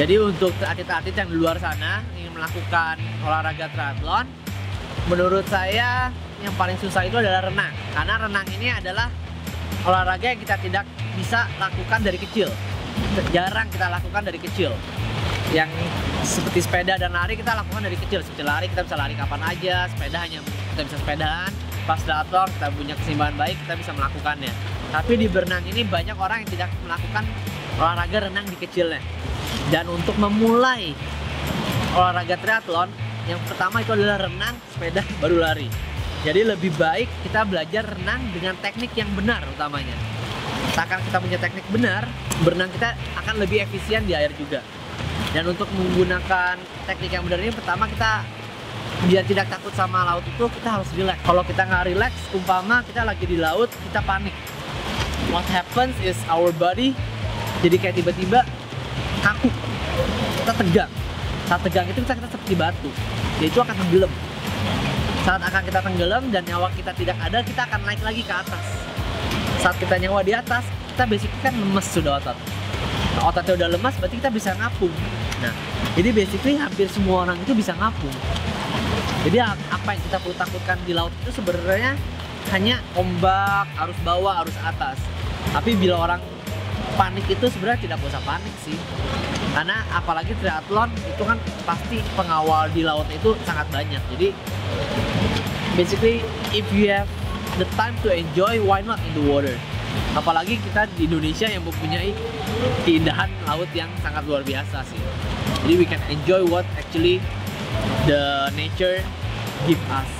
Jadi untuk atlet-atlet yang di luar sana ingin melakukan olahraga triathlon, menurut saya yang paling susah itu adalah renang. Karena renang ini adalah olahraga yang kita tidak bisa lakukan dari kecil. Jarang kita lakukan dari kecil. Yang seperti sepeda dan lari kita lakukan dari kecil. Seperti lari kita bisa lari kapan aja, sepeda hanya kita bisa sepedaan. Pas triathlon kita punya keseimbangan baik, kita bisa melakukannya. Tapi di berenang ini banyak orang yang tidak melakukan olahraga renang di kecilnya. Dan untuk memulai olahraga triathlon, yang pertama itu adalah renang, sepeda, baru lari. Jadi lebih baik kita belajar renang dengan teknik yang benar utamanya. Asalkan kita punya teknik benar, berenang kita akan lebih efisien di air juga. Dan untuk menggunakan teknik yang benar ini pertama kita biar tidak takut sama laut itu kita harus relax. Kalau kita nggak relax, umpama kita lagi di laut, kita panik. What happens is our body jadi kayak tiba-tiba kaku, kita tegang. Saat tegang itu kita, kita seperti batu, ya itu akan tenggelam. Saat akan kita tenggelam dan nyawa kita tidak ada, kita akan naik lagi ke atas. Saat kita nyawa di atas, kita basically kan lemes sudah otot. Nah, ototnya udah lemas, berarti kita bisa ngapung. Nah, jadi basically hampir semua orang itu bisa ngapung. Jadi apa yang kita perlu takutkan di laut itu sebenarnya hanya ombak, arus bawah, arus atas. Tapi bila orang panik itu sebenarnya tidak usah panik sih. Karena apalagi triathlon itu kan pasti pengawal di laut itu sangat banyak. Jadi basically if you have the time to enjoy, why not in the water? Apalagi kita di Indonesia yang mempunyai keindahan laut yang sangat luar biasa sih. Jadi we can enjoy what actually the nature give us.